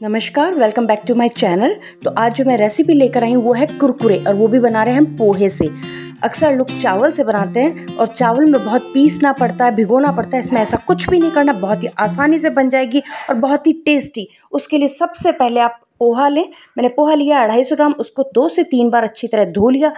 नमस्कार welcome back to my channel तो आज जो मैं रेसिपी लेकर आई वो है कुरकुरे और वो भी बना रहे हैं हम पोहे से। अक्सर लोग चावल से बनाते हैं और चावल में बहुत पीसना पड़ता है, भिगोना पड़ता है, इसमें ऐसा कुछ भी नहीं करना, बहुत ही आसानी से बन जाएगी और बहुत ही टेस्टी उसके लिए सबसे पहले आप पोहा लें। मैंने पोहा लिया अढ़ाई सौ ग्राम, उसको दो से तीन बार अच्छी तरह धो लिया।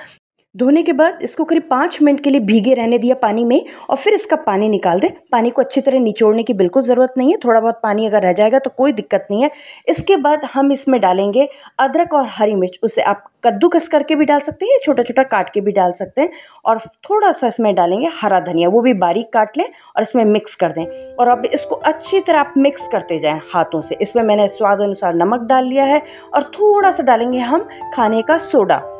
धोने के बाद इसको करीब पाँच मिनट के लिए भीगे रहने दिया पानी में और फिर इसका पानी निकाल दें। पानी को अच्छी तरह निचोड़ने की बिल्कुल ज़रूरत नहीं है। थोड़ा बहुत पानी अगर रह जाएगा तो कोई दिक्कत नहीं है। इसके बाद हम इसमें डालेंगे अदरक और हरी मिर्च। उसे आप कद्दूकस करके भी डाल सकते हैं या छोटा छोटा काट के भी डाल सकते हैं और थोड़ा सा इसमें डालेंगे हरा धनिया। वो भी बारीक काट लें और इसमें मिक्स कर दें। और अब इसको अच्छी तरह आप मिक्स करते जाएँ हाथों से। इसमें मैंने स्वाद अनुसार नमक डाल लिया है और थोड़ा सा डालेंगे हम खाने का सोडा।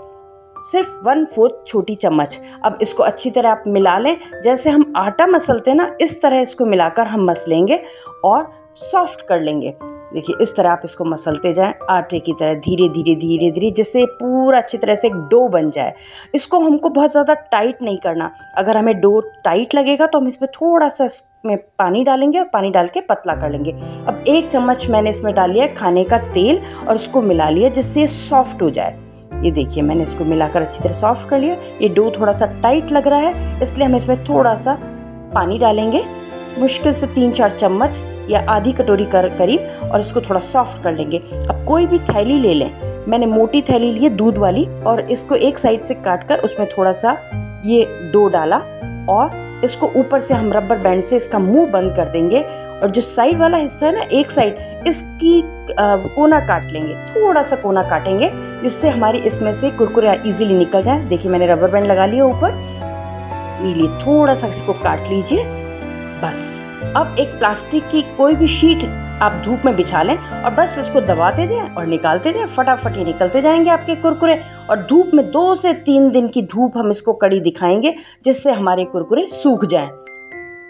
सिर्फ़ वन फोर्थ छोटी चम्मच। अब इसको अच्छी तरह आप मिला लें। जैसे हम आटा मसलते हैं ना, इस तरह इसको मिलाकर हम मसलेंगे और सॉफ्ट कर लेंगे। देखिए, इस तरह आप इसको मसलते जाएँ, आटे की तरह धीरे धीरे धीरे धीरे, जिससे पूरा अच्छी तरह से एक डो बन जाए। इसको हमको बहुत ज़्यादा टाइट नहीं करना। अगर हमें डो टाइट लगेगा तो हम इसमें थोड़ा सा इसमें पानी डालेंगे और पानी डाल के पतला कर लेंगे। अब एक चम्मच मैंने इसमें डाल लिया खाने का तेल और उसको मिला लिया जिससे सॉफ्ट हो जाए। ये देखिए, मैंने इसको मिलाकर अच्छी तरह सॉफ्ट कर लिया। ये डो थोड़ा सा टाइट लग रहा है, इसलिए हम इसमें थोड़ा सा पानी डालेंगे। मुश्किल से तीन चार चम्मच या आधी कटोरी कर, करीब, और इसको थोड़ा सॉफ्ट कर लेंगे। अब कोई भी थैली ले लें। मैंने मोटी थैली ली है, दूध वाली, और इसको एक साइड से काट कर उसमें थोड़ा सा ये डो डाला, और इसको ऊपर से हम रबर बैंड से इसका मुँह बंद कर देंगे। और जो साइड वाला हिस्सा है ना, एक साइड इसकी कोना काट लेंगे, थोड़ा सा कोना काटेंगे, जिससे हमारी इसमें से कुरकुरे इजीली निकल जाए। देखिए, मैंने रबर बैंड लगा लिया ऊपर। लीजिए थोड़ा सा इसको काट लीजिए। बस। अब एक प्लास्टिक की कोई भी शीट आप धूप में बिछा लें और बस इसको दबाते जाएँ और निकालते जाएँ, फटाफट ही निकलते जाएँगे आपके कुरकुरे। और धूप में दो से तीन दिन की धूप हम इसको कड़ी दिखाएँगे, जिससे हमारे कुरकुरे सूख जाएँ।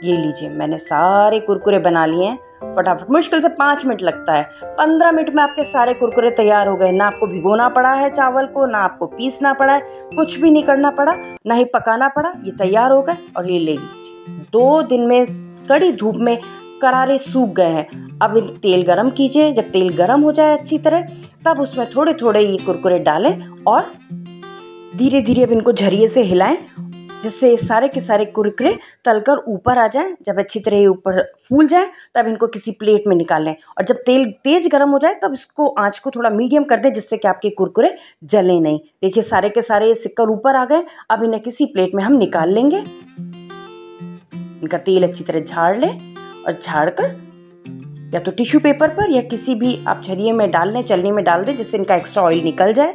ये लीजिए, मैंने सारे कुरकुरे बना लिए हैं। फटाफट, मुश्किल से पाँच मिनट लगता है। पंद्रह मिनट में आपके सारे कुरकुरे तैयार हो गए। ना आपको भिगोना पड़ा है चावल को, ना आपको पीसना पड़ा है, कुछ भी नहीं करना पड़ा, ना ही पकाना पड़ा। ये तैयार हो गए और ये ले लीजिए। दो दिन में कड़ी धूप में करारे सूख गए हैं। अब तेल गरम कीजिए। जब तेल गरम हो जाए अच्छी तरह, तब उसमें थोड़े थोड़े ये कुरकुरे डालें और धीरे धीरे अब इनको झरिए से हिलाएँ जिससे सारे के सारे कुरकुरे तलकर ऊपर आ जाएँ। जब अच्छी तरह ये ऊपर फूल जाए, तब इनको किसी प्लेट में निकाल लें। और जब तेल तेज़ गर्म हो जाए, तब इसको आँच को थोड़ा मीडियम कर दें, जिससे कि आपके कुरकुरे जलें नहीं। देखिए, सारे के सारे ये सिक्कर ऊपर आ गए। अब इन्हें किसी प्लेट में हम निकाल लेंगे। इनका तेल अच्छी तरह झाड़ लें और झाड़ कर या तो टिश्यू पेपर पर या किसी भी आप छरिए में डाल लें, चलनी में डाल दें, जिससे इनका एक्स्ट्रा ऑयल निकल जाए।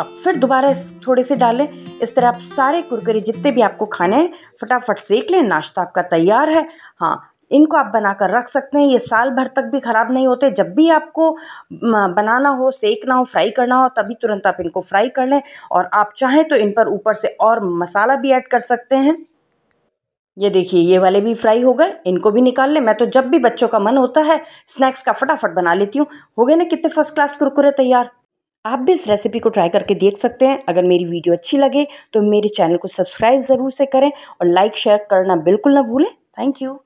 अब फिर दोबारा थोड़े से डालें। इस तरह आप सारे कुरकुरे जितने भी आपको खाने हैं, फटाफट सेक लें, नाश्ता आपका तैयार है। हाँ इनको आप बनाकर रख सकते हैं। ये साल भर तक भी ख़राब नहीं होते। जब भी आपको बनाना हो, सेकना हो, फ्राई करना हो, तभी तुरंत आप इनको फ्राई कर लें और आप चाहें तो इन पर ऊपर से और मसाला भी ऐड कर सकते हैं। ये देखिए, ये वाले भी फ्राई हो गए। इनको भी निकाल लें। मैं तो जब भी बच्चों का मन होता है, स्नैक्स का फटाफट बना लेती हूँ। हो गए ना कितने फ़र्स्ट क्लास कुरकुरे तैयार? आप भी इस रेसिपी को ट्राई करके देख सकते हैं। अगर मेरी वीडियो अच्छी लगे तो मेरे चैनल को सब्सक्राइब ज़रूर से करें और लाइक शेयर करना बिल्कुल ना भूलें। Thank you